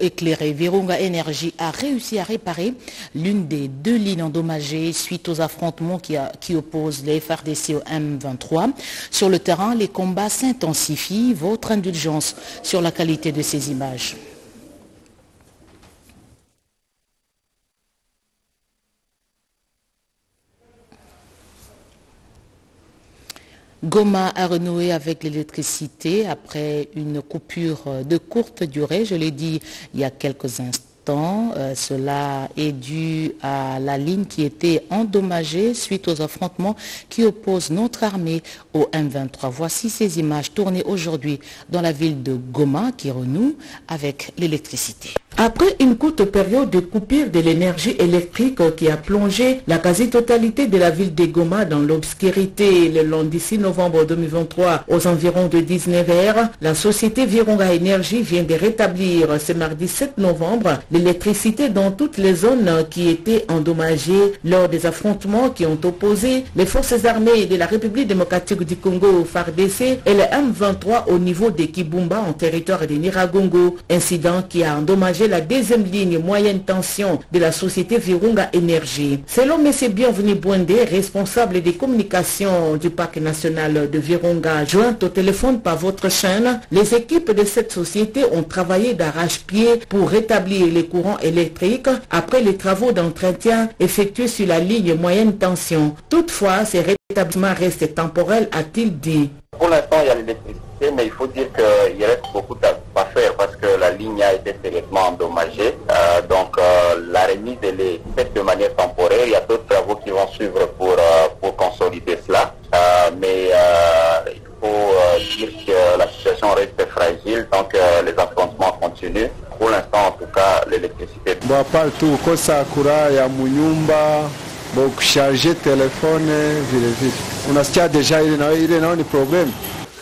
électroéclairé, Virunga Energy a réussi à réparer l'une des deux lignes endommagées suite aux affrontements qui, qui opposent les FRDC au M23. Sur le terrain, les combats s'intensifient. Votre indulgence sur la qualité de ces images. Goma a renoué avec l'électricité après une coupure de courte durée, je l'ai dit il y a quelques instants. Euh, cela est dû à la ligne qui était endommagée suite aux affrontements qui opposent notre armée au M23. Voici ces images tournées aujourd'hui dans la ville de Goma qui renoue avec l'électricité. Après une courte période de coupure de l'énergie électrique qui a plongé la quasi-totalité de la ville de Goma dans l'obscurité le lundi 6 novembre 2023 aux environs de 19h, la société Virunga Énergie vient de rétablir ce mardi 7 novembre dans toutes les zones qui étaient endommagées lors des affrontements qui ont opposé les forces armées de la République démocratique du Congo FARDC et le M23 au niveau de Kibumba en territoire de Niragongo, incident qui a endommagé la deuxième ligne moyenne tension de la société Virunga Énergie. Selon M. Bienvenu Bouendé, responsable des communications du parc national de Virunga, jointe au téléphone par votre chaîne, les équipes de cette société ont travaillé d'arrache-pied pour rétablir les courants électriques après les travaux d'entretien effectués sur la ligne moyenne tension. Toutefois, ces rétablissements restent temporels, a-t-il dit. Pour l'instant, il y a l'électricité, mais il faut dire qu'il reste beaucoup à faire parce que la ligne a été sérieusement endommagée. Euh, donc, euh, la remise, elle est faite de manière temporaire. Il y a d'autres travaux qui vont suivre pour, euh, pour consolider cela. Mais il faut dire que la situation reste fragile tant que les affrontements continuent. Pour l'instant, en tout cas, l'électricité. Bon, partout, Kosakura, Yamunyumba, bon, charger téléphone, vile vile. Unasikia deja ile na ile nao ni problem.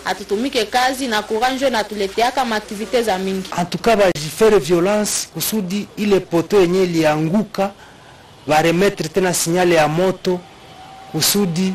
hatutumike kazi na kuranjo natuleteaka maaktivite za mingi antuka bajifere violence kusudi ile poto yenye ilianguka baremetre tena sinyale ya moto kusudi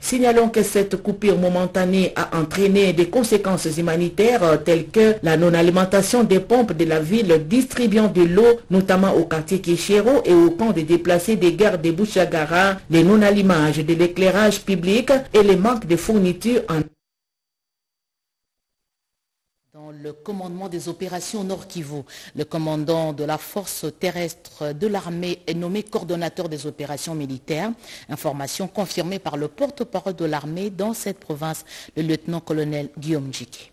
Signalons que cette coupure momentanée a entraîné des conséquences humanitaires telles que la non-alimentation des pompes de la ville distribuant de l'eau, notamment au quartier Kishero et au camp de déplacés des gares de Bouchagara, les non-alimage de l'éclairage public et les manques de fournitures en le commandement des opérations Nord Kivu. Le commandant de la force terrestre de l'armée est nommé coordonnateur des opérations militaires. Information confirmée par le porte-parole de l'armée dans cette province, le lieutenant-colonel Guillaume Djiki.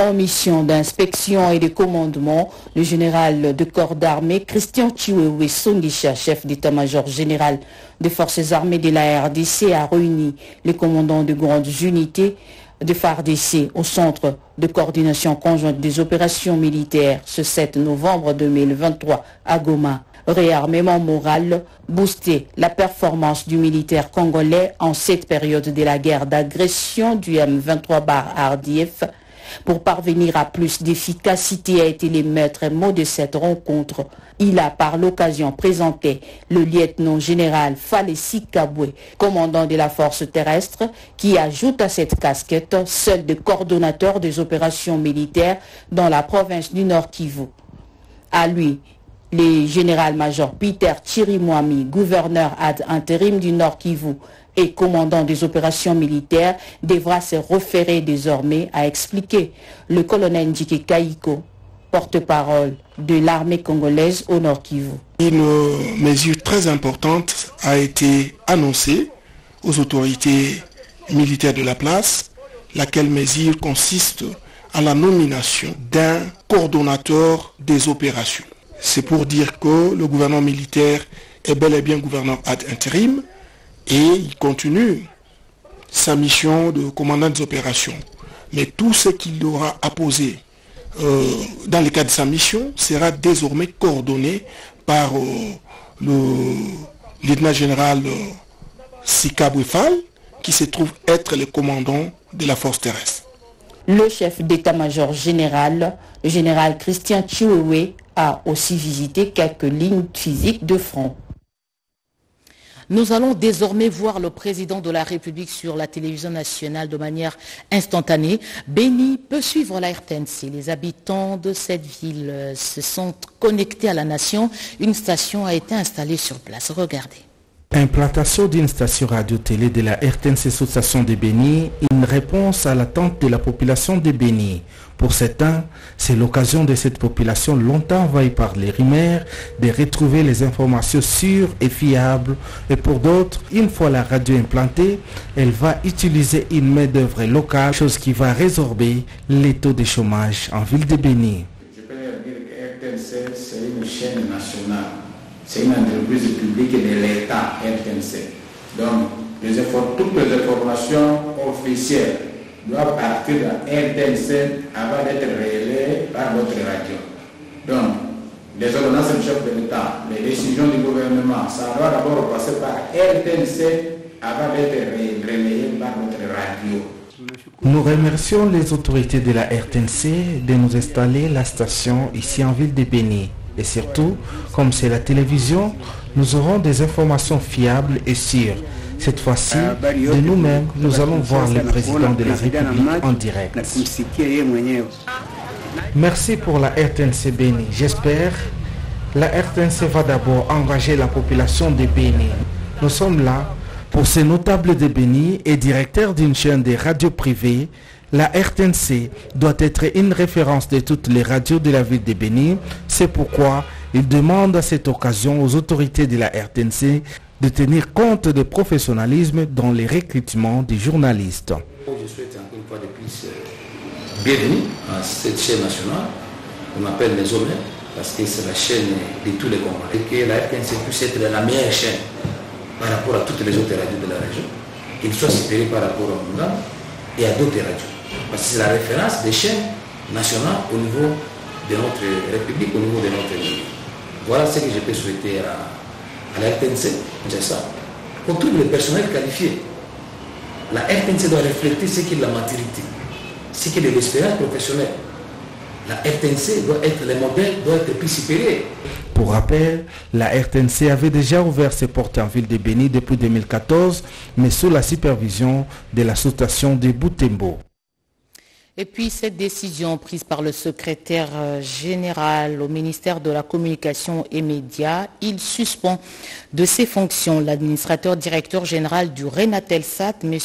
En mission d'inspection et de commandement, le général de corps d'armée Christian Chiwewe Songisha, chef d'état-major général des forces armées de la RDC, a réuni les commandants de grandes unités de FARDC au Centre de coordination conjointe des opérations militaires ce 7 novembre 2023 à Goma. Réarmement moral, booster la performance du militaire congolais en cette période de la guerre d'agression du M23 bar pour parvenir à plus d'efficacité a été les maîtres mots de cette rencontre. Il a par l'occasion présenté le lieutenant général Falessi Kabwe, commandant de la force terrestre, qui ajoute à cette casquette celle de coordonnateur des opérations militaires dans la province du Nord Kivu. À lui, le général-major Peter Chirimwami, gouverneur ad intérim du Nord Kivu, et commandant des opérations militaires devra se référer désormais à expliquer le colonel Njike Kaiko, porte-parole de l'armée congolaise au Nord Kivu. Une mesure très importante a été annoncée aux autorités militaires de la place, laquelle mesure consiste à la nomination d'un coordonnateur des opérations. C'est pour dire que le gouvernement militaire est bel et bien gouverneur ad intérim, et il continue sa mission de commandant des opérations. Mais tout ce qu'il aura poser euh, dans le cadre de sa mission sera désormais coordonné par euh, le lieutenant général euh, Sika Bouefal, qui se trouve être le commandant de la force terrestre. Le chef d'état-major général, le général Christian Chiwewe, a aussi visité quelques lignes physiques de front. Nous allons désormais voir le président de la République sur la télévision nationale de manière instantanée. Béni peut suivre la RTNC. Les habitants de cette ville euh, se sont connectés à la nation. Une station a été installée sur place. Regardez. Implantation d'une station radio-télé de la RTNC sous-station de Béni, une réponse à l'attente de la population de Béni. Pour certains, c'est l'occasion de cette population longtemps envahie par les rumeurs de retrouver les informations sûres et fiables. Et pour d'autres, une fois la radio implantée, elle va utiliser une main-d'œuvre locale, chose qui va résorber les taux de chômage en ville de Béni. Je peux dire que RTNC, c'est une chaîne nationale. C'est une entreprise publique de l'État, RTNC. Donc, toutes les informations officielles doivent partir de RTNC avant d'être relayées par votre radio. Donc, les ordonnances du chef de l'État, les décisions du gouvernement, ça doit d'abord passer par RTNC avant d'être relayé par votre radio. Nous remercions les autorités de la RTNC de nous installer la station ici en ville de Béni. Et surtout, comme c'est la télévision, nous aurons des informations fiables et sûres. Cette fois-ci, de nous-mêmes, nous allons voir le président de la République en direct. Merci pour la RTNC Béni. J'espère la RTNC va d'abord engager la population de Béni. Nous sommes là pour ces notables de Béni et directeurs d'une chaîne de radios privées la RTNC doit être une référence de toutes les radios de la ville de Béni. C'est pourquoi il demande à cette occasion aux autorités de la RTNC de tenir compte du professionnalisme dans les recrutements des journalistes. Je souhaite encore une fois de plus bienvenue à cette chaîne nationale qu'on appelle les hommes parce que c'est la chaîne de tous les Congolais et que la RTNC puisse être la meilleure chaîne par rapport à toutes les autres radios de la région, qu'il soit supérieur par rapport à Moulan et à d'autres radios. Parce que c'est la référence des chaînes nationales au niveau de notre République, au niveau de notre pays. Voilà ce que je peux souhaiter à, la RTNC, c'est ça. Pour tous les personnels qualifiés, la RTNC doit refléter ce qu'est la maturité, ce qu'est l'expérience professionnelle. La RTNC doit être le modèle, doit être plus supérieur. Pour rappel, la RTNC avait déjà ouvert ses portes en ville de Béni depuis 2014, mais sous la supervision de l'association de Boutembo. Et puis cette décision prise par le secrétaire euh, général au ministère de la Communication et Médias, il suspend de ses fonctions l'administrateur directeur général du Renatelsat, M.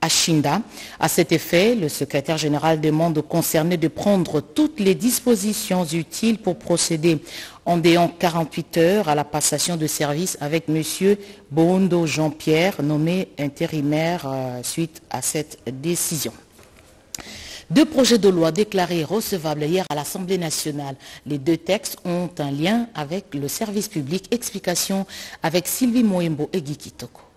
À cet effet, le secrétaire général demande aux concernés de prendre toutes les dispositions utiles pour procéder en déant 48 heures à la passation de service avec M. Bondo Jean-Pierre, nommé intérimaire euh, suite à cette décision. Deux projets de loi déclarés recevables hier à l'Assemblée nationale. Les deux textes ont un lien avec le service public. Explication avec Sylvie Moembo et Guy Kitoko.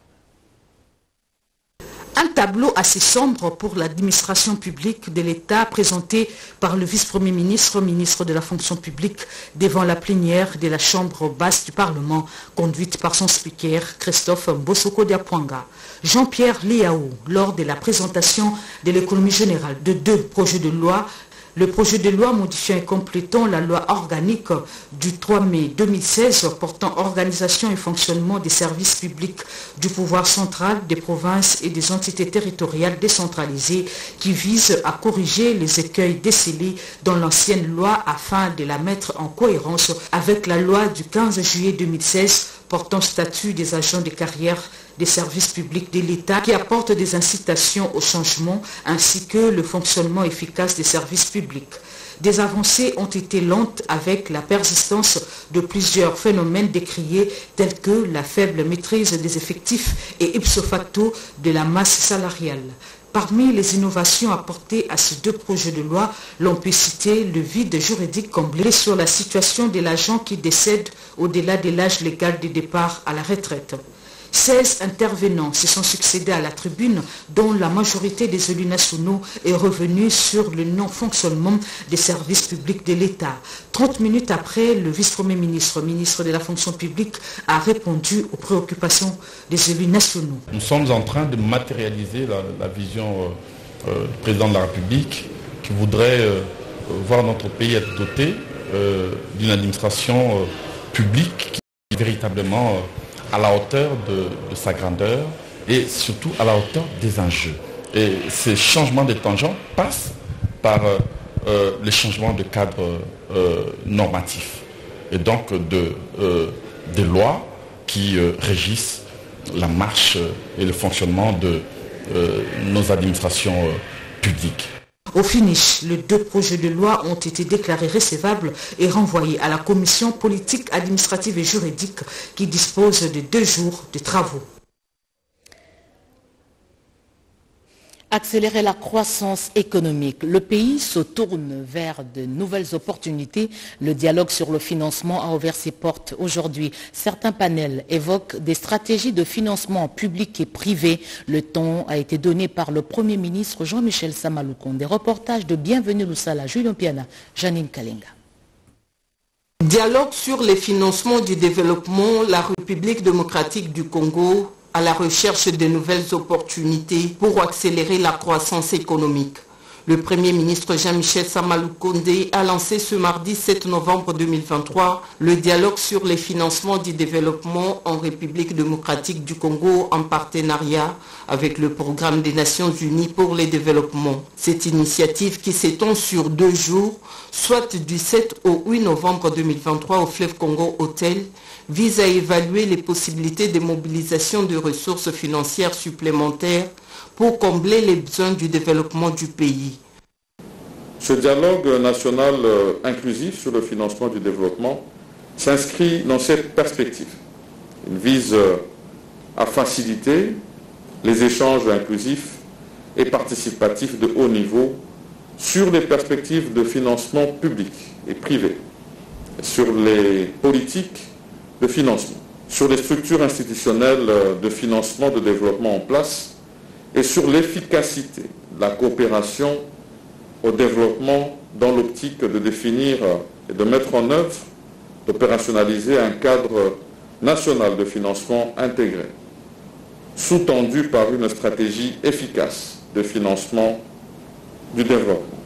Un tableau assez sombre pour l'administration publique de l'État présenté par le vice-premier ministre, ministre de la fonction publique, devant la plénière de la Chambre basse du Parlement, conduite par son speaker, Christophe Mbosoko Diapwanga. Jean-Pierre Liaou, lors de la présentation de l'économie générale de deux projets de loi le projet de loi modifiant et complétant la loi organique du 3 mai 2016 portant organisation et fonctionnement des services publics du pouvoir central, des provinces et des entités territoriales décentralisées qui vise à corriger les écueils décelés dans l'ancienne loi afin de la mettre en cohérence avec la loi du 15 juillet 2016 portant statut des agents de carrière des services publics de l'État qui apporte des incitations au changement ainsi que le fonctionnement efficace des services publics. Des avancées ont été lentes avec la persistance de plusieurs phénomènes décriés tels que la faible maîtrise des effectifs et ipso facto de la masse salariale. Parmi les innovations apportées à ces deux projets de loi, l'on peut citer le vide juridique comblé sur la situation de l'agent qui décède au-delà de l'âge légal de départ à la retraite. 16 intervenants se sont succédés à la tribune, dont la majorité des élus nationaux est revenue sur le non-fonctionnement des services publics de l'État. 30 minutes après, le vice-premier ministre, ministre de la fonction publique, a répondu aux préoccupations des élus nationaux. Nous sommes en train de matérialiser la, vision euh, euh, du président de la République qui voudrait euh, voir notre pays être doté d'une administration publique qui véritablement à la hauteur de, sa grandeur et surtout à la hauteur des enjeux. Et ces changements de tangents passent par le changement de cadre normatif et donc de, des lois qui régissent la marche et le fonctionnement de nos administrations publiques. Au finish, les deux projets de loi ont été déclarés recevables et renvoyés à la commission politique, administrative et juridique qui dispose de deux jours de travaux. Accélérer la croissance économique. Le pays se tourne vers de nouvelles opportunités. Le dialogue sur le financement a ouvert ses portes aujourd'hui. Certains panels évoquent des stratégies de financement public et privé. Le ton a été donné par le Premier ministre Jean-Michel Samaloukon. Des reportages de Bienvenue Loussala, Julien Piana, Janine Kalinga. Dialogue sur les financements du développement, la République démocratique du Congo à la recherche de nouvelles opportunités pour accélérer la croissance économique. Le Premier ministre Jean-Michel Samalou Kondé a lancé ce mardi 7 novembre 2023 le dialogue sur les financements du développement en République démocratique du Congo en partenariat avec le Programme des Nations Unies pour le développement. Cette initiative qui s'étend sur deux jours, soit du 7 au 8 novembre 2023 au fleuve Congo Hôtel, vise à évaluer les possibilités de mobilisation de ressources financières supplémentaires pour combler les besoins du développement du pays. Ce dialogue national euh, inclusif sur le financement du développement s'inscrit dans cette perspective. Il vise euh, à faciliter les échanges inclusifs et participatifs de haut niveau sur les perspectives de financement public et privé, sur les politiques de financement, sur les structures institutionnelles euh, de financement de développement en place et sur l'efficacité de la coopération au développement dans l'optique de définir et de mettre en œuvre, d'opérationnaliser un cadre national de financement intégré, sous-tendu par une stratégie efficace de financement du développement.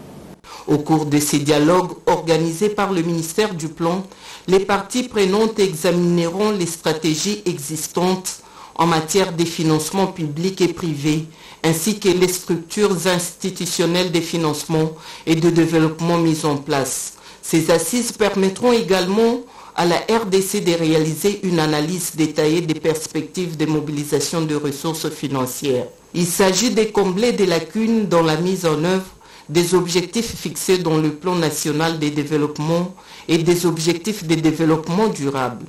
Au cours de ces dialogues organisés par le ministère du Plan, les parties prenantes examineront les stratégies existantes en matière de financement public et privé, ainsi que les structures institutionnelles de financement et de développement mises en place. Ces assises permettront également à la RDC de réaliser une analyse détaillée des perspectives de mobilisation de ressources financières. Il s'agit de combler des lacunes dans la mise en œuvre des objectifs fixés dans le plan national de développement et des objectifs de développement durable.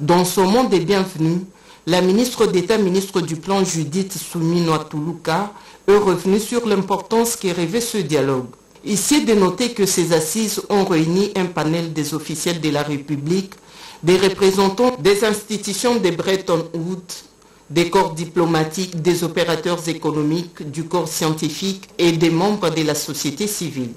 Dans son monde des bienvenus, la ministre d'État, ministre du Plan Judith Soumino Toulouka, est revenue sur l'importance qui rêvait ce dialogue. Ici, de noter que ces assises ont réuni un panel des officiels de la République, des représentants des institutions de Bretton Woods, des corps diplomatiques, des opérateurs économiques, du corps scientifique et des membres de la société civile.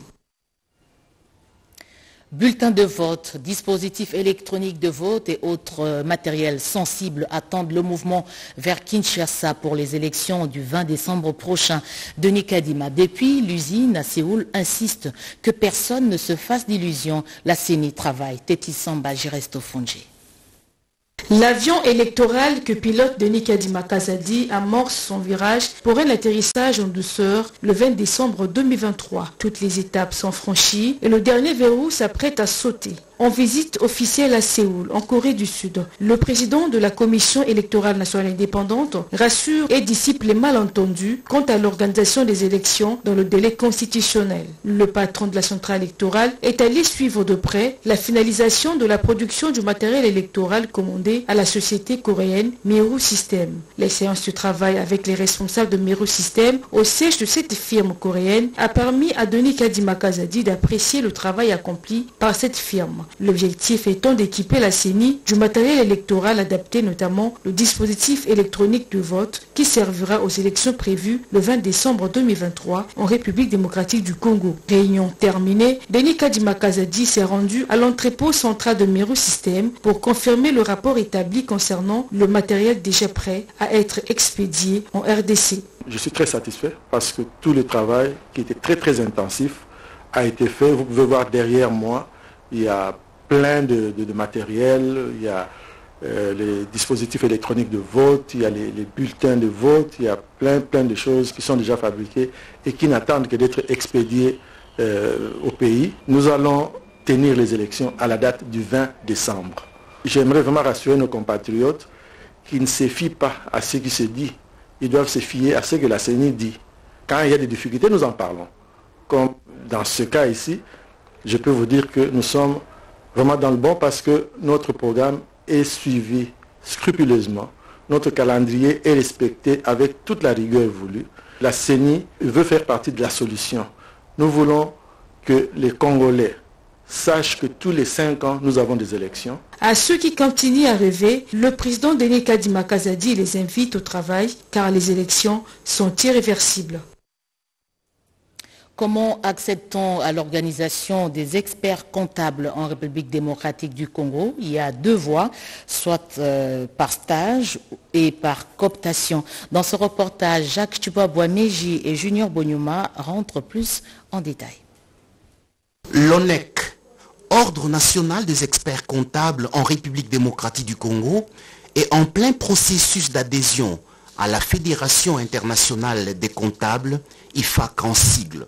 Bulletins de vote, dispositifs électroniques de vote et autres matériels sensibles attendent le mouvement vers Kinshasa pour les élections du 20 décembre prochain. Denis Kadima, depuis l'usine à Séoul, insiste que personne ne se fasse d'illusions. La CENI travaille. Tétissamba Giresto Fongé. L'avion électoral que pilote Denis Kadima Kazadi amorce son virage pour un atterrissage en douceur le 20 décembre 2023. Toutes les étapes sont franchies et le dernier verrou s'apprête à sauter. En visite officielle à Séoul, en Corée du Sud, le président de la Commission électorale nationale indépendante rassure et dissipe les malentendus quant à l'organisation des élections dans le délai constitutionnel. Le patron de la centrale électorale est allé suivre de près la finalisation de la production du matériel électoral commandé à la société coréenne Miru System. Les séances de travail avec les responsables de Miru System au siège de cette firme coréenne a permis à Denis Kadima Kazadi d'apprécier le travail accompli par cette firme. L'objectif étant d'équiper la CENI du matériel électoral adapté, notamment le dispositif électronique de vote qui servira aux élections prévues le 20 décembre 2023 en République démocratique du Congo. Réunion terminée, Denis Kadima Kazadi s'est rendu à l'entrepôt central de System pour confirmer le rapport établi concernant le matériel déjà prêt à être expédié en RDC. Je suis très satisfait parce que tout le travail qui était très très intensif a été fait. Vous pouvez voir derrière moi il y a plein de, matériel, il y a euh, les dispositifs électroniques de vote, il y a les, bulletins de vote, il y a plein, plein de choses qui sont déjà fabriquées et qui n'attendent que d'être expédiées euh, au pays. Nous allons tenir les élections à la date du 20 décembre. J'aimerais vraiment rassurer nos compatriotes qui ne se fient pas à ce qui se dit. Ils doivent se fier à ce que la CENI dit. Quand il y a des difficultés, nous en parlons. Comme dans ce cas ici, je peux vous dire que nous sommes vraiment dans le bon parce que notre programme est suivi scrupuleusement. Notre calendrier est respecté avec toute la rigueur voulue. La CENI veut faire partie de la solution. Nous voulons que les Congolais sachent que tous les cinq ans, nous avons des élections. À ceux qui continuent à rêver, le président Denis Kadima Kazadi les invite au travail car les élections sont irréversibles. Comment accède-t-on à l'organisation des experts comptables en République démocratique du Congo? Il y a deux voies, soit euh, par stage et par cooptation. Dans ce reportage, Jacques Tubabouameji et Junior Bonyuma rentrent plus en détail. L'ONEC, Ordre national des experts comptables en République démocratique du Congo, est en plein processus d'adhésion à la Fédération internationale des comptables, IFAC en sigle.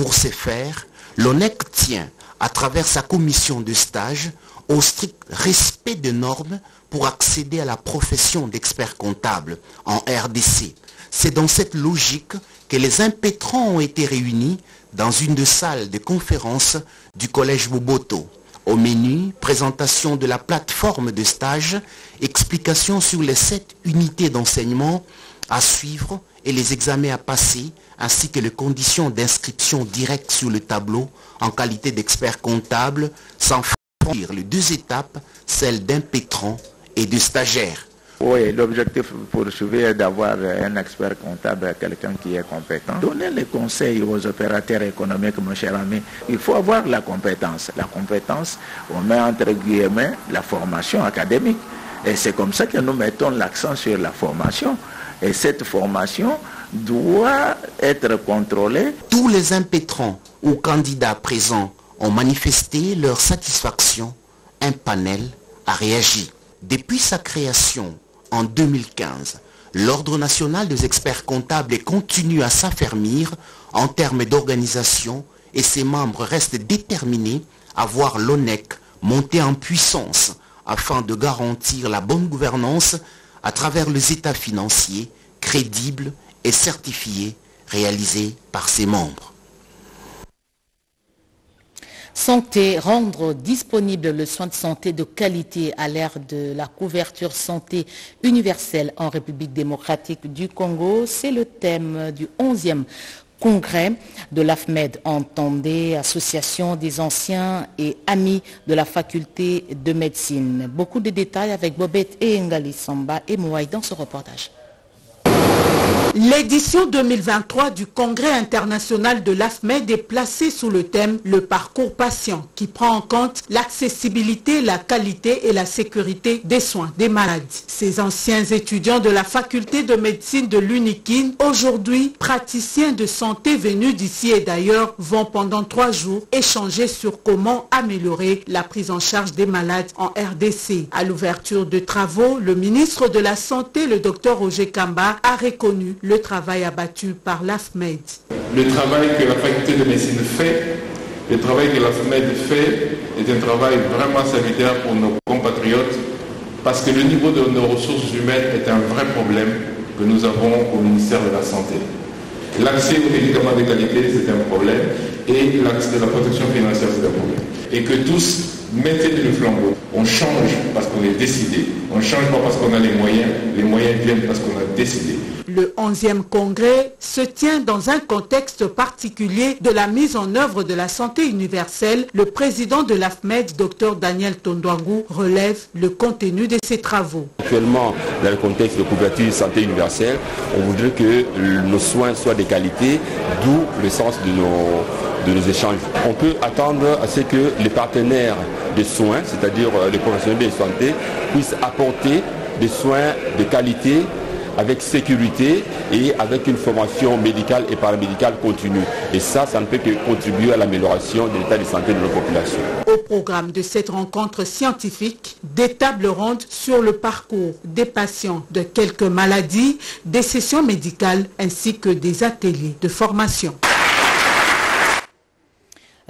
Pour ce faire, l'ONEC tient, à travers sa commission de stage, au strict respect des normes pour accéder à la profession d'expert comptable en RDC. C'est dans cette logique que les impétrants ont été réunis dans une des salles de conférence du Collège Boboto. Au menu, présentation de la plateforme de stage, explication sur les sept unités d'enseignement à suivre et les examens à passer, ainsi que les conditions d'inscription directe sur le tableau en qualité d'expert comptable, sans franchir les deux étapes, celle d'impétrant et de stagiaire. Oui, l'objectif poursuivi est d'avoir un expert comptable, quelqu'un qui est compétent. Donner les conseils aux opérateurs économiques, mon cher ami, il faut avoir la compétence. La compétence, on met entre guillemets la formation académique. Et c'est comme ça que nous mettons l'accent sur la formation. Et cette formation doit être contrôlée. Tous les impétrants ou candidats présents ont manifesté leur satisfaction. Un panel a réagi. Depuis sa création en 2015, l'Ordre national des experts comptables continue à s'affermir en termes d'organisation et ses membres restent déterminés à voir l'ONEC monter en puissance afin de garantir la bonne gouvernance à travers les états financiers crédibles et certifiés réalisés par ses membres. Santé, rendre disponible le soin de santé de qualité à l'ère de la couverture santé universelle en République démocratique du Congo, c'est le thème du 11e congrès de l'AFMED, entendez Association des anciens et amis de la faculté de médecine. Beaucoup de détails avec Bobette et Ngali Samba et Mouaï dans ce reportage. L'édition 2023 du Congrès international de l'AFMED est placée sous le thème Le parcours patient qui prend en compte l'accessibilité, la qualité et la sécurité des soins des malades. Ces anciens étudiants de la faculté de médecine de l'UNIKIN, aujourd'hui praticiens de santé venus d'ici et d'ailleurs, vont pendant trois jours échanger sur comment améliorer la prise en charge des malades en RDC. À l'ouverture de travaux, le ministre de la Santé, le docteur Roger Kamba, a reconnu le travail abattu par l'AFMED. Le travail que la faculté de médecine fait, le travail que l'AFMED fait est un travail vraiment salutaire pour nos compatriotes parce que le niveau de nos ressources humaines est un vrai problème que nous avons au ministère de la Santé. L'accès aux médicaments de qualité, c'est un problème, et l'accès de la protection financière, c'est un problème. Et que tous mettez le flambeau. On change parce qu'on est décidé. On ne change pas parce qu'on a les moyens. Les moyens viennent parce qu'on a décidé. Le 11e congrès se tient dans un contexte particulier de la mise en œuvre de la santé universelle. Le président de l'AFMED, Dr Daniel Tondouangou, relève le contenu de ses travaux. Actuellement, dans le contexte de couverture santé universelle, on voudrait que nos soins soient de qualité, d'où le sens de nos, de nos échanges. On peut attendre à ce que les partenaires de soins, c'est-à-dire les professionnels de santé, puissent apporter des soins de qualité avec sécurité et avec une formation médicale et paramédicale continue. Et ça, ça ne peut que contribuer à l'amélioration de l'état de santé de nos populations. Au programme de cette rencontre scientifique, des tables rondes sur le parcours des patients de quelques maladies, des sessions médicales ainsi que des ateliers de formation.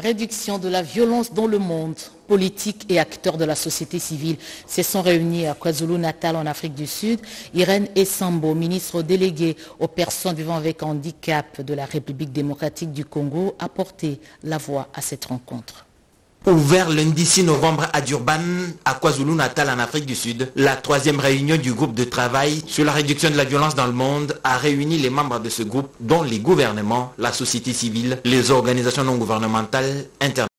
Réduction de la violence dans le monde. Politiques et acteurs de la société civile se sont réunis à KwaZulu-Natal en Afrique du Sud. Irène Essambo, ministre délégué aux personnes vivant avec handicap de la République démocratique du Congo, a porté la voix à cette rencontre. Ouvert lundi 6 novembre à Durban, à KwaZulu-Natal en Afrique du Sud, la troisième réunion du groupe de travail sur la réduction de la violence dans le monde a réuni les membres de ce groupe, dont les gouvernements, la société civile, les organisations non gouvernementales, internationales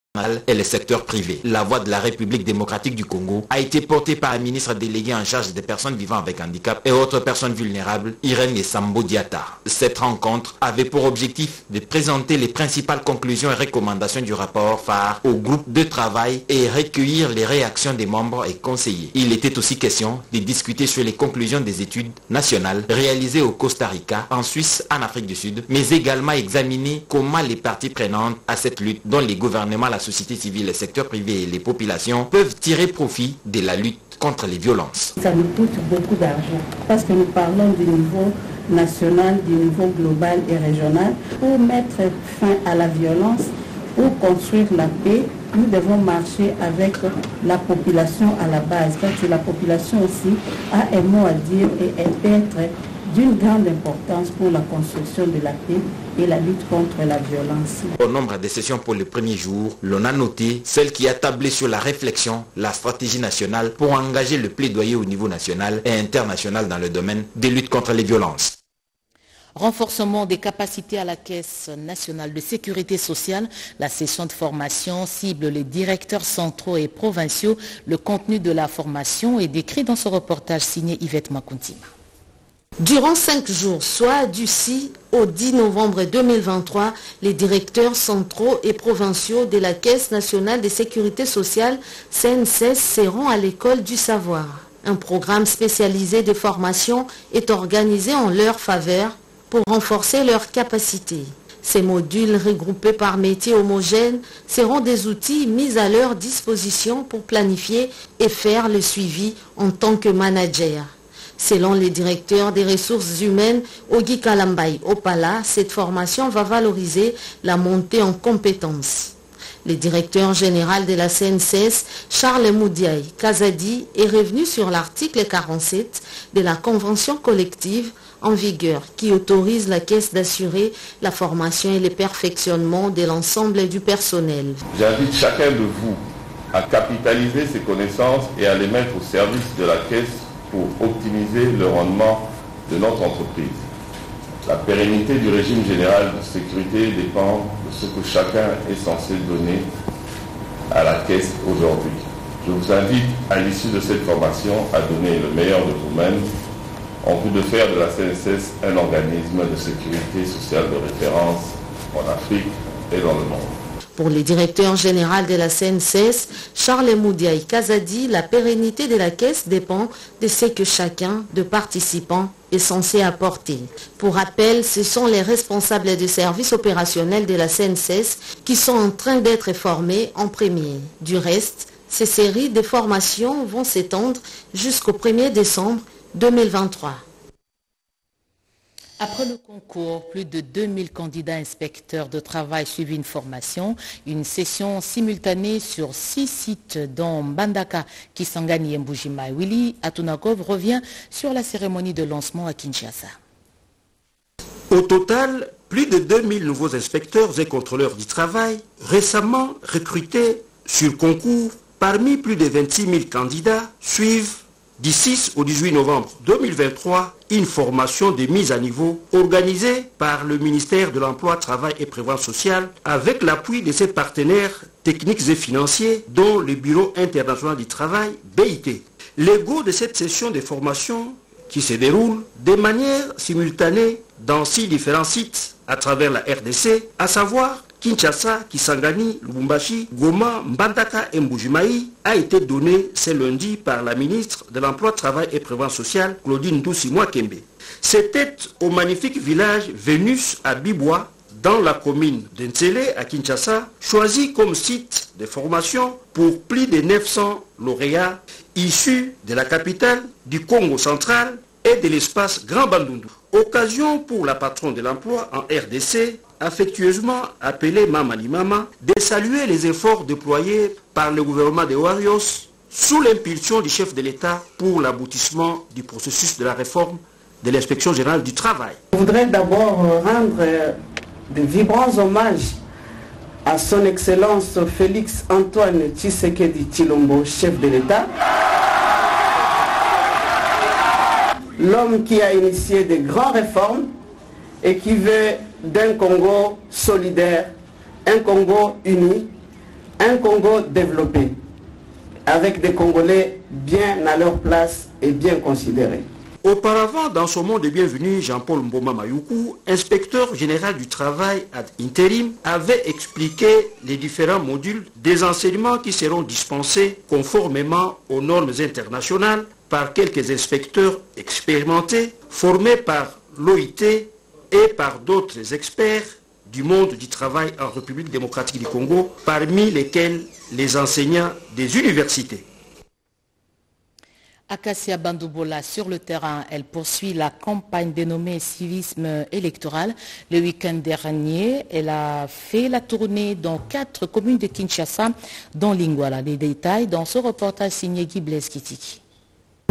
et les secteurs privés. La voix de la République démocratique du Congo a été portée par un ministre délégué en charge des personnes vivant avec handicap et autres personnes vulnérables, Irène Sambo Diata. Cette rencontre avait pour objectif de présenter les principales conclusions et recommandations du rapport phare au groupe de travail et recueillir les réactions des membres et conseillers. Il était aussi question de discuter sur les conclusions des études nationales réalisées au Costa Rica, en Suisse, en Afrique du Sud, mais également examiner comment les parties prenantes à cette lutte, dont les gouvernements, la société civile, le secteur privé et les populations peuvent tirer profit de la lutte contre les violences. Ça nous coûte beaucoup d'argent parce que nous parlons du niveau national, du niveau global et régional. Pour mettre fin à la violence, pour construire la paix, nous devons marcher avec la population à la base. Parce que la population aussi a un mot à dire et elle peut être d'une grande importance pour la construction de la paix et la lutte contre la violence. Au nombre des sessions pour le premier jour, l'on a noté celle qui a tablé sur la réflexion, la stratégie nationale pour engager le plaidoyer au niveau national et international dans le domaine des luttes contre les violences. Renforcement des capacités à la Caisse nationale de sécurité sociale. La session de formation cible les directeurs centraux et provinciaux. Le contenu de la formation est décrit dans ce reportage signé Yvette Makuntima. Durant cinq jours, soit du 6 au 10 novembre 2023, les directeurs centraux et provinciaux de la Caisse nationale de sécurité sociale, CNCS, seront à l'école du savoir. Un programme spécialisé de formation est organisé en leur faveur pour renforcer leurs capacités. Ces modules regroupés par métiers homogènes seront des outils mis à leur disposition pour planifier et faire le suivi en tant que manager. Selon les directeurs des ressources humaines, Ogi Kalambay Opala, cette formation va valoriser la montée en compétences. Le directeur général de la CNCS, Charles Moudiaï Kazadi, est revenu sur l'article 47 de la Convention collective en vigueur qui autorise la Caisse d'assurer la formation et le perfectionnement de l'ensemble du personnel. J'invite chacun de vous à capitaliser ses connaissances et à les mettre au service de la Caisse pour optimiser le rendement de notre entreprise. La pérennité du régime général de sécurité dépend de ce que chacun est censé donner à la caisse aujourd'hui. Je vous invite à l'issue de cette formation à donner le meilleur de vous-même en vue de faire de la CNSS un organisme de sécurité sociale de référence en Afrique et dans le monde. Pour le directeur général de la CNCS, Charles Moudiaï Kazadi, la pérennité de la caisse dépend de ce que chacun de participants est censé apporter. Pour rappel, ce sont les responsables des services opérationnels de la CNCS qui sont en train d'être formés en premier. Du reste, ces séries de formations vont s'étendre jusqu'au 1er décembre 2023. Après le concours, plus de 2000 candidats inspecteurs de travail suivent une formation, une session simultanée sur six sites dont Bandaka, Kisangani et Mbujima. Willy Atunakov revient sur la cérémonie de lancement à Kinshasa. Au total, plus de 2000 nouveaux inspecteurs et contrôleurs du travail récemment recrutés sur concours parmi plus de 26 000 candidats suivent du 6 au 18 novembre 2023 une formation de mise à niveau organisée par le ministère de l'Emploi, Travail et Prévoyance sociale avec l'appui de ses partenaires techniques et financiers dont le Bureau international du travail, BIT. L'ego de cette session de formation qui se déroule de manière simultanée dans six différents sites à travers la RDC, à savoir Kinshasa, Kisangani, Lubumbashi, Goma, Mbandaka et Mbujimai a été donné ce lundi par la ministre de l'Emploi, Travail et Prévention sociale, Claudine Doussi Kembe. C'était au magnifique village Vénus à Bibois, dans la commune d'Entsele à Kinshasa, choisi comme site de formation pour plus de 900 lauréats issus de la capitale, du Congo central et de l'espace Grand Bandundu. Occasion pour la patronne de l'emploi en RDC, affectueusement appelée Mama Limama, de saluer les efforts déployés par le gouvernement de Warriors sous l'impulsion du chef de l'État pour l'aboutissement du processus de la réforme de l'inspection générale du travail. Je voudrais d'abord rendre de vibrants hommages à son Excellence Félix Antoine Tshisekedi Chilombo, chef de l'État, l'homme qui a initié de grandes réformes et qui veut d'un Congo solidaire, un Congo uni, un Congo développé, avec des Congolais bien à leur place et bien considérés. Auparavant, dans son monde de bienvenue, Jean-Paul Mboma Mayoukou, inspecteur général du travail ad intérim, avait expliqué les différents modules des enseignements qui seront dispensés conformément aux normes internationales par quelques inspecteurs expérimentés formés par l'OIT et par d'autres experts du monde du travail en République démocratique du Congo, parmi lesquels les enseignants des universités. Acacia Bandoubola sur le terrain, elle poursuit la campagne dénommée civisme électoral. Le week-end dernier, elle a fait la tournée dans quatre communes de Kinshasa, dont Lingwala. Les détails dans ce reportage signé Guy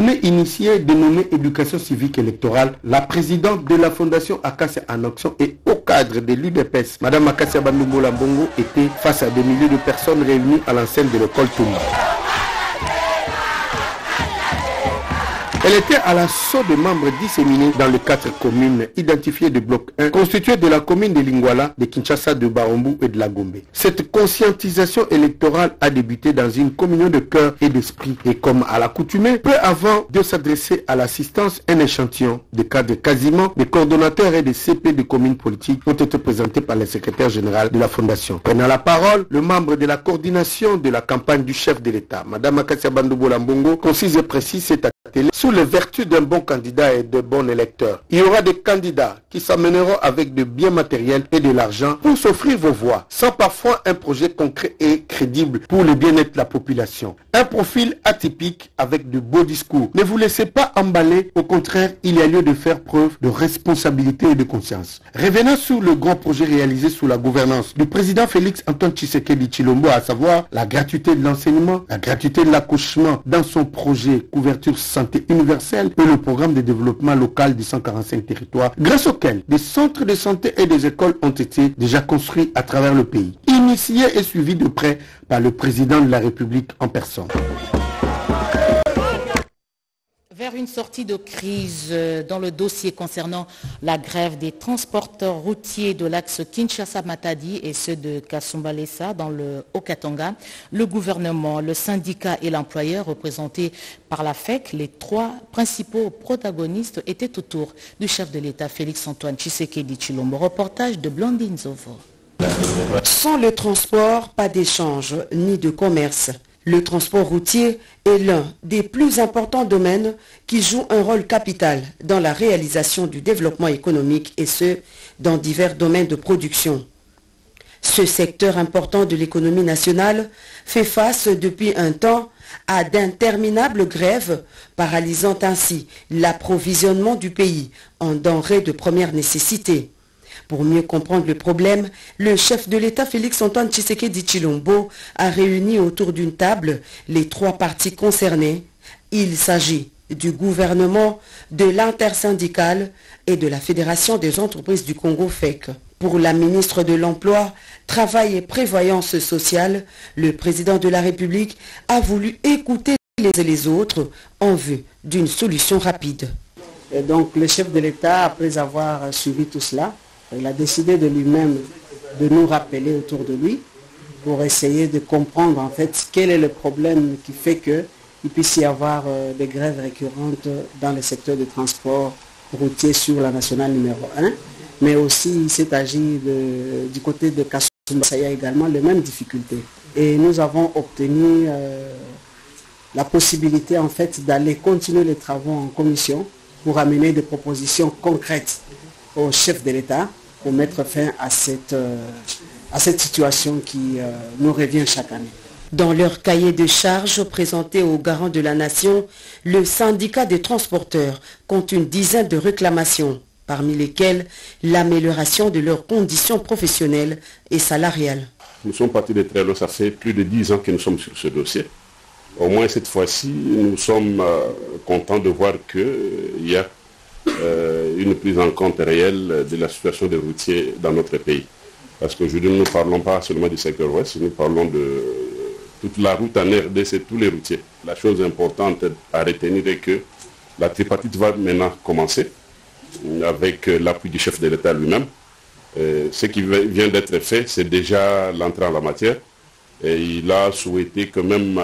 Bleskitiki. Tournée initiée dénommée éducation civique électorale, la présidente de la fondation Acacia en action et au cadre de l'UDPS, Madame Acacia Bandoubola Bongo, était face à des milliers de personnes réunies à l'enceinte de l'école Toumba. Elle était à l'assaut de membres disséminés dans les quatre communes identifiées de bloc 1, constituées de la commune de Lingwala, de Kinshasa, de Barombu et de la Gombe. Cette conscientisation électorale a débuté dans une communion de cœur et d'esprit. Et comme à l'accoutumée, peu avant de s'adresser à l'assistance, un échantillon de cadres quasiment des coordonnateurs et des CP de communes politiques ont été présentés par le secrétaire général de la Fondation. Prenant la parole, le membre de la coordination de la campagne du chef de l'État, Madame Akassia Bandoubo Lambongo, concise et précise cette atelier sous les vertus d'un bon candidat et de bons électeurs. Il y aura des candidats qui s'amèneront avec de biens matériels et de l'argent pour s'offrir vos voix, sans parfois un projet concret et crédible pour le bien-être de la population. Un profil atypique avec de beaux discours. Ne vous laissez pas emballer, au contraire, il y a lieu de faire preuve de responsabilité et de conscience. Revenons sur le grand projet réalisé sous la gouvernance du président Félix Antoine Tshisekedi Chilombo, à savoir la gratuité de l'enseignement, la gratuité de l'accouchement dans son projet couverture santé universelle et le programme de développement local des 145 territoires, grâce auquel des centres de santé et des écoles ont été déjà construits à travers le pays, initiés et suivis de près par le président de la République en personne. Vers une sortie de crise dans le dossier concernant la grève des transporteurs routiers de l'axe Kinshasa-Matadi et ceux de Kasumbalesa dans le Haut-Katanga, le gouvernement, le syndicat et l'employeur représentés par la FEC, les trois principaux protagonistes étaient autour du chef de l'État Félix-Antoine Tshisekedi Chilombo. Reportage de Blandine Zovo. Sans le transport, pas d'échange ni de commerce. Le transport routier est l'un des plus importants domaines qui joue un rôle capital dans la réalisation du développement économique et ce, dans divers domaines de production. Ce secteur important de l'économie nationale fait face depuis un temps à d'interminables grèves, paralysant ainsi l'approvisionnement du pays en denrées de première nécessité. Pour mieux comprendre le problème, le chef de l'État Félix-Antoine Tshisekedi Chilombo a réuni autour d'une table les trois parties concernées. Il s'agit du gouvernement, de l'intersyndicale et de la Fédération des entreprises du Congo FEC. Pour la ministre de l'Emploi, Travail et Prévoyance sociale, le président de la République a voulu écouter les et les autres en vue d'une solution rapide. Donc le chef de l'État, après avoir suivi tout cela, il a décidé de lui-même de nous rappeler autour de lui pour essayer de comprendre en fait quel est le problème qui fait qu'il puisse y avoir euh, des grèves récurrentes dans le secteur du transport routier sur la nationale numéro 1. Mais aussi il s'est agi de- du côté de il y a également les mêmes difficultés. Et nous avons obtenu euh, la possibilité en fait d'aller continuer les travaux en commission pour amener des propositions concrètes au chef de l'État pour mettre fin à cette, euh, à cette situation qui euh, nous revient chaque année. Dans leur cahier de charges présenté au garant de la nation, le syndicat des transporteurs compte une dizaine de réclamations, parmi lesquelles l'amélioration de leurs conditions professionnelles et salariales. Nous sommes partis de très loin, ça fait plus de dix ans que nous sommes sur ce dossier. Au moins cette fois-ci, nous sommes euh, contents de voir qu'il y a euh, une prise en compte réelle de la situation des routiers dans notre pays. Parce qu'aujourd'hui, nous ne parlons pas seulement du secteur ouest, nous parlons de toute la route en RDC, tous les routiers. La chose importante à retenir est que la tripartite va maintenant commencer avec l'appui du chef de l'État lui-même. Ce qui vient d'être fait, c'est déjà l'entrée en la matière. Et il a souhaité que même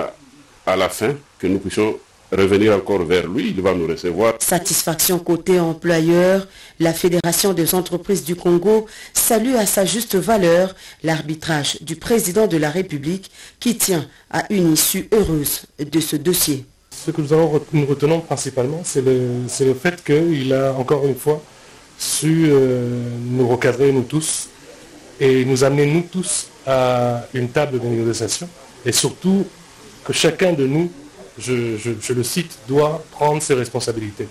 à la fin, que nous puissions revenir encore vers lui, il va nous recevoir. Satisfaction côté employeur, la Fédération des entreprises du Congo salue à sa juste valeur l'arbitrage du président de la République qui tient à une issue heureuse de ce dossier. Ce que nous, avons, nous retenons principalement, c'est le, le, fait qu'il a encore une fois su euh, nous recadrer, nous tous, et nous amener, nous tous, à une table de négociation, et surtout que chacun de nous je, le cite, doit prendre ses responsabilités.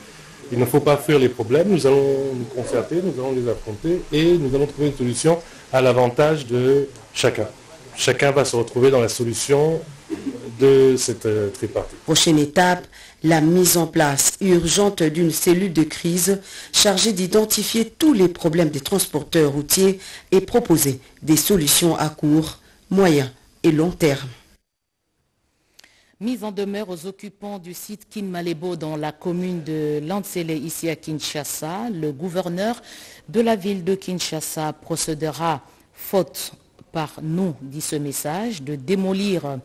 Il ne faut pas fuir les problèmes, nous allons nous concerter, nous allons les affronter et nous allons trouver une solution à l'avantage de chacun. Chacun va se retrouver dans la solution de cette euh, tripartite. Prochaine étape, la mise en place urgente d'une cellule de crise chargée d'identifier tous les problèmes des transporteurs routiers et proposer des solutions à court, moyen et long terme. Mise en demeure aux occupants du site Kinmalebo dans la commune de Lantsele ici à Kinshasa, le gouverneur de la ville de Kinshasa procédera, faute par nous, dit ce message, de démolir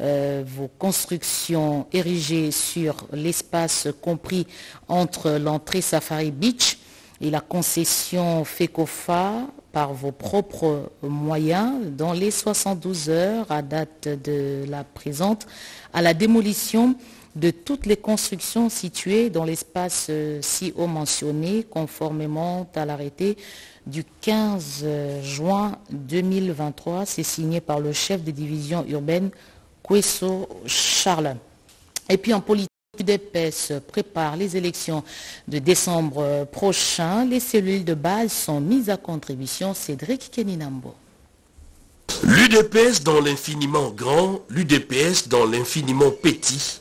euh, vos constructions érigées sur l'espace compris entre l'entrée Safari Beach et la concession FECOFA par vos propres moyens dans les 72 heures à date de la présente à la démolition de toutes les constructions situées dans l'espace euh, si haut mentionné conformément à l'arrêté du 15 juin 2023. C'est signé par le chef de division urbaine Kweso Charles. Et puis en politique, l'UDPS prépare les élections de décembre prochain. Les cellules de base sont mises à contribution. Cédric Keninambo. L'UDPS dans l'infiniment grand, l'UDPS dans l'infiniment petit,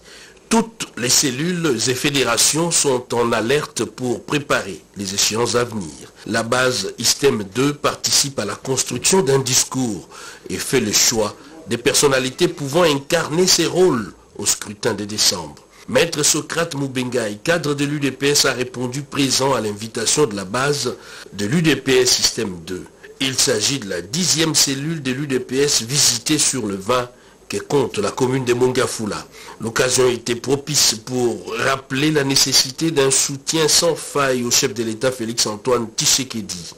toutes les cellules et fédérations sont en alerte pour préparer les échéances à venir. La base ISTEM 2 participe à la construction d'un discours et fait le choix des personnalités pouvant incarner ces rôles au scrutin de décembre. Maître Socrate Moubengaï, cadre de l'UDPS, a répondu présent à l'invitation de la base de l'UDPS Système 2. Il s'agit de la dixième cellule de l'UDPS visitée sur le 20 que compte la commune de Mongafula. L'occasion était propice pour rappeler la nécessité d'un soutien sans faille au chef de l'État Félix-Antoine Tshisekedi.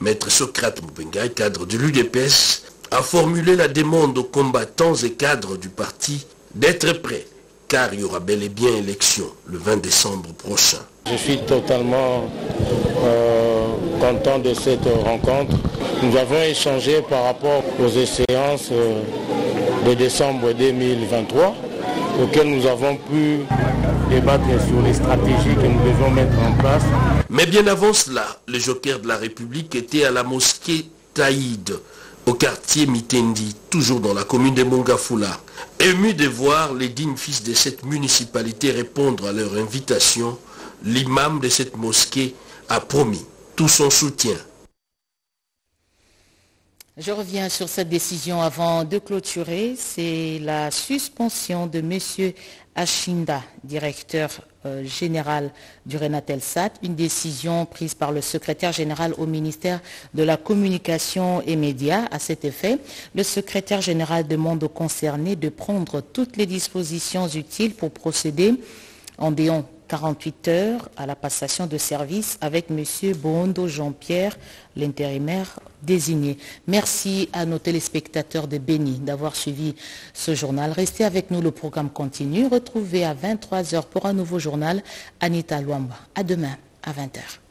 Maître Socrate Moubengaï, cadre de l'UDPS, a formulé la demande aux combattants et cadres du parti d'être prêts car il y aura bel et bien élection le 20 décembre prochain. Je suis totalement euh, content de cette rencontre. Nous avons échangé par rapport aux échéances euh, de décembre 2023 auxquelles nous avons pu débattre sur les stratégies que nous devons mettre en place. Mais bien avant cela, le joker de la République était à la mosquée Taïd au quartier Mitendi, toujours dans la commune de Mongafula. Ému de voir les dignes fils de cette municipalité répondre à leur invitation, l'imam de cette mosquée a promis tout son soutien. Je reviens sur cette décision avant de clôturer. C'est la suspension de M. Achinda, directeur euh, général du Renatelsat, une décision prise par le secrétaire général au ministère de la Communication et Médias. À cet effet, le secrétaire général demande aux concernés de prendre toutes les dispositions utiles pour procéder en déon 48 heures à la passation de service avec M. Bondo Jean-Pierre, l'intérimaire désignés. Merci à nos téléspectateurs de Béni d'avoir suivi ce journal. Restez avec nous, le programme continue. Retrouvez à 23h pour un nouveau journal Anita Luamba. À demain à 20h.